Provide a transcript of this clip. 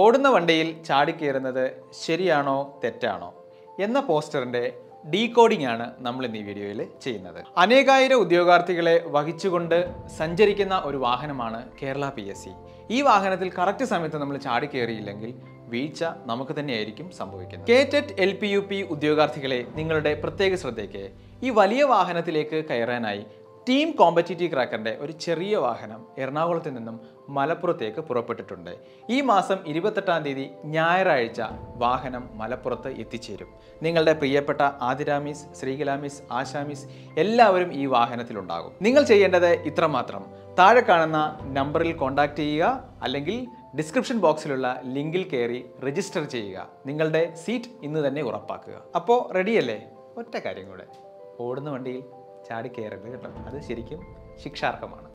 ഓടുന്ന വണ്ടിയിൽ ചാടിക്കയറുന്നത് ശരിയാണോ തെറ്റാണോ എന്ന പോസ്റ്ററിന്റെ ഡീകോഡിംഗ് ആണ് നമ്മൾ ഇന്ന് ഈ വീഡിയോയിൽ ചെയ്യുന്നത്. അനേകായിരം ഉദ്യോഗാർത്ഥികളെ വഹിച്ചുകൊണ്ട് സഞ്ചരിക്കുന്ന ഒരു വാഹനമാണ് കേരള പി എസ് സി. ഈ വാഹനത്തിൽ കറക്റ്റ് സമയത്ത് നമ്മൾ ചാടിക്കയറിയില്ലെങ്കിൽ വീഴ്ച നമുക്ക് തന്നെയായിരിക്കും സംഭവിക്കുന്നത്. കേറ്ററ്റ് എൽ പി യു പി ഉദ്യോഗാർത്ഥികളെ നിങ്ങളുടെ പ്രത്യേക ശ്രദ്ധയ്ക്ക് ഈ വലിയ വാഹനത്തിലേക്ക് കയറാനായി ടീം കോമ്പറ്റീറ്റീവ് ക്രാക്കറിന്റെ ഒരു ചെറിയ വാഹനം എറണാകുളത്ത് നിന്നും മലപ്പുറത്തേക്ക് പുറപ്പെട്ടിട്ടുണ്ട്. ഈ മാസം ഇരുപത്തെട്ടാം തീയതി ഞായറാഴ്ച വാഹനം മലപ്പുറത്ത് എത്തിച്ചേരും. നിങ്ങളുടെ പ്രിയപ്പെട്ട ആദിരാമിസ് ശ്രീകലാമിസ് ആശാമിസ് എല്ലാവരും ഈ വാഹനത്തിലുണ്ടാകും. നിങ്ങൾ ചെയ്യേണ്ടത് ഇത്രമാത്രം. താഴെ കാണുന്ന നമ്പറിൽ കോൺടാക്ട് ചെയ്യുക അല്ലെങ്കിൽ ഡിസ്ക്രിപ്ഷൻ ബോക്സിലുള്ള ലിങ്കിൽ കയറി രജിസ്റ്റർ ചെയ്യുക. നിങ്ങളുടെ സീറ്റ് ഇന്ന് തന്നെ ഉറപ്പാക്കുക. അപ്പോൾ റെഡിയല്ലേ ഒറ്റ കാര്യം കൂടെ. ഓടുന്ന വണ്ടിയിൽ ചാടി കയറരുത് കേട്ടോ. അത് ശരിക്കും ശിക്ഷാർഹമാണ്.